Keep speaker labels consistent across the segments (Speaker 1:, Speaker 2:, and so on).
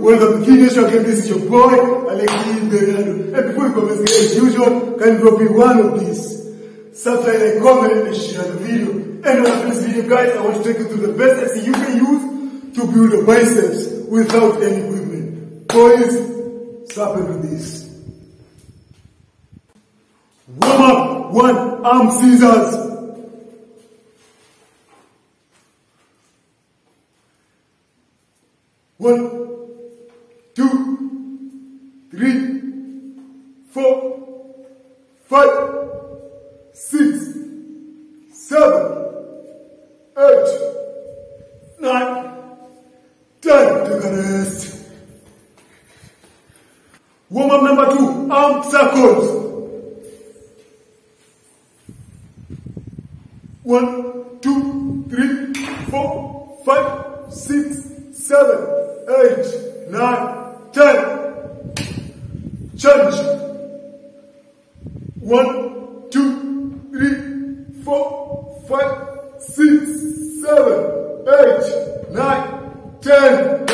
Speaker 1: welcome to Finish again. This is your boy, Alekii Bernardo. And before we commence, as usual, can drop me one of these. Subscribe, like, comment, and share the video. And after this video, guys, I want to take you through the best exercise you can use to build your biceps without any equipment. Boys, stop it with this. Warm up, one, arm scissors. One, two, three, four, five, six, seven, eight, nine, ten. Take a rest. Warm up number two, arm circles. One, two, three, four, five, six, seven, eight, nine, six, seven, eight, nine, ten.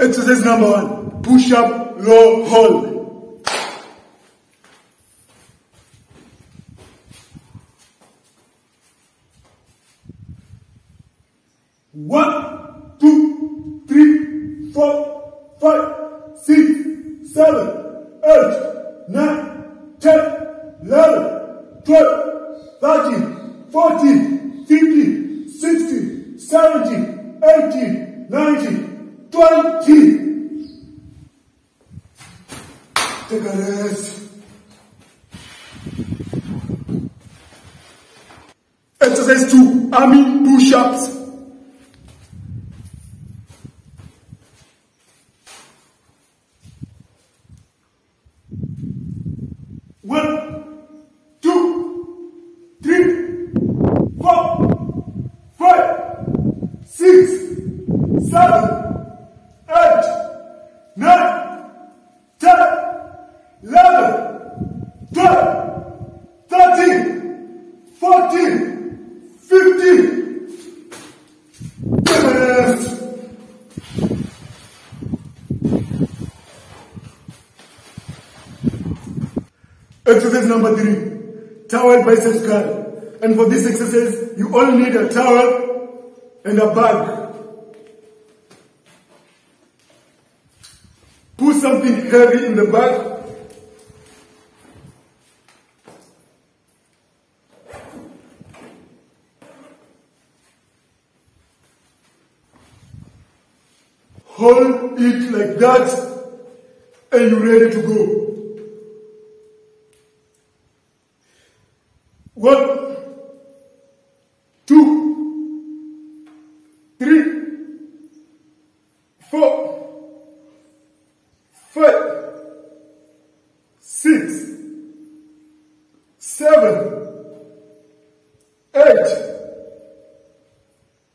Speaker 1: Exercise number one, push up, low hold. One, two, three, four, sixteen, seventeen, eighteen, nineteen, twenty. Take a rest. Exercise two, army push-ups. Exercise number three, towel biceps curl. And for this exercise, you all need a towel and a bag. Put something heavy in the bag. Hold it like that, and you're ready to go.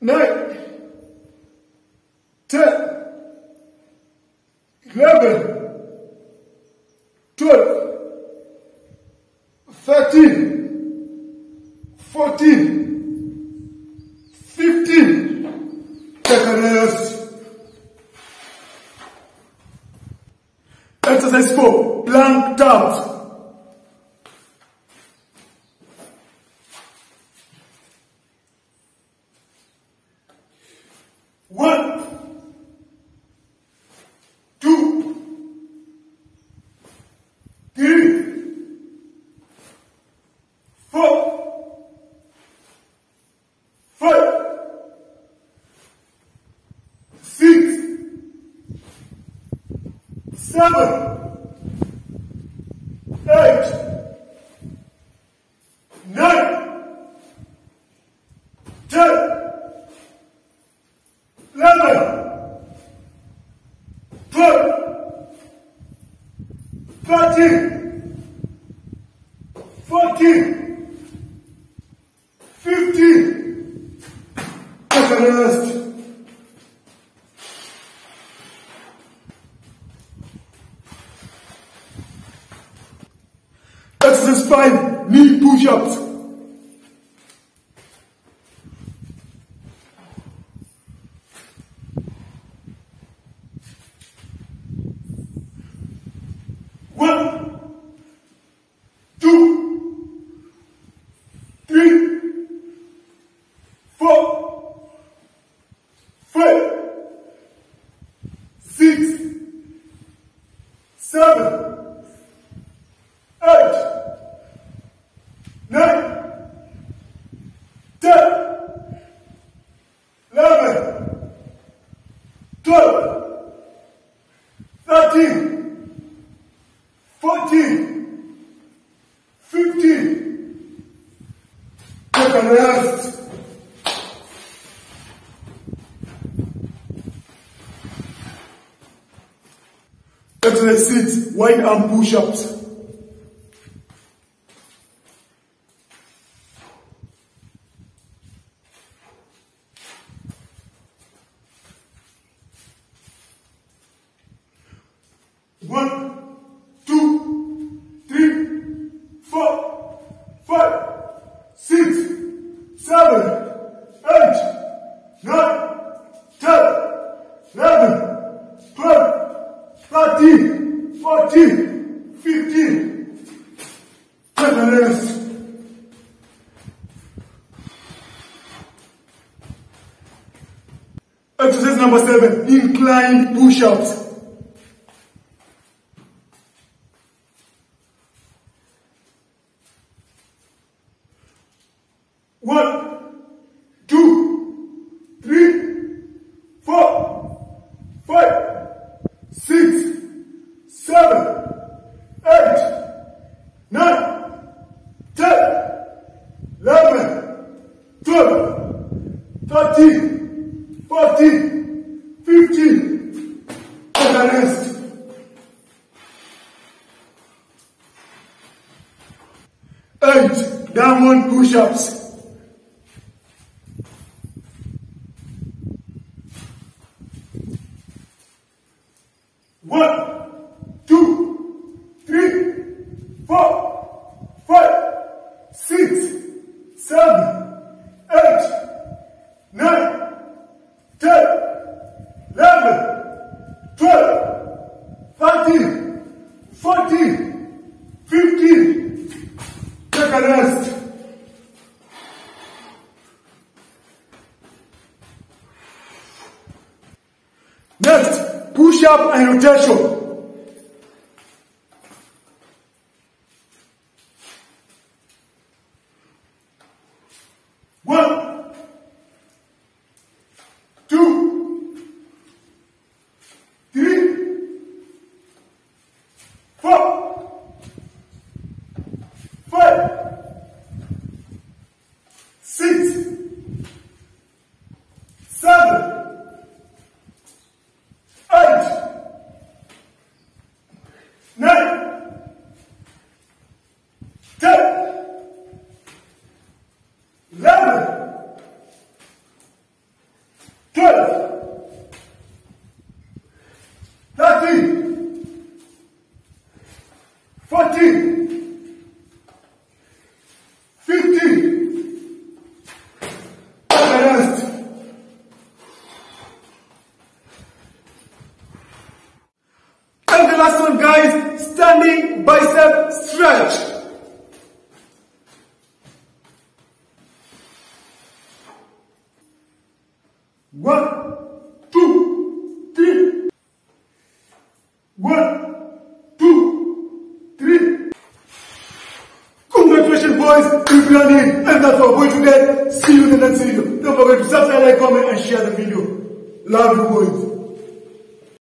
Speaker 1: Nine, ten, eleven, twelve, thirteen. 14, 15, take a. Exercise 4, plank taps. Seven, eight, nine, ten, eleven, twelve, thirteen, fourteen, fifteen. Take a rest. Five, knee push-ups. 12, 13, 14, 15. Take a rest. Exercise 6, wide arm push-ups. Exercise number seven, incline push-ups. What 30, 40, 50, and the rest. Eight diamond push-ups. What? up my rotation like, comment, and share the video. Love you boys.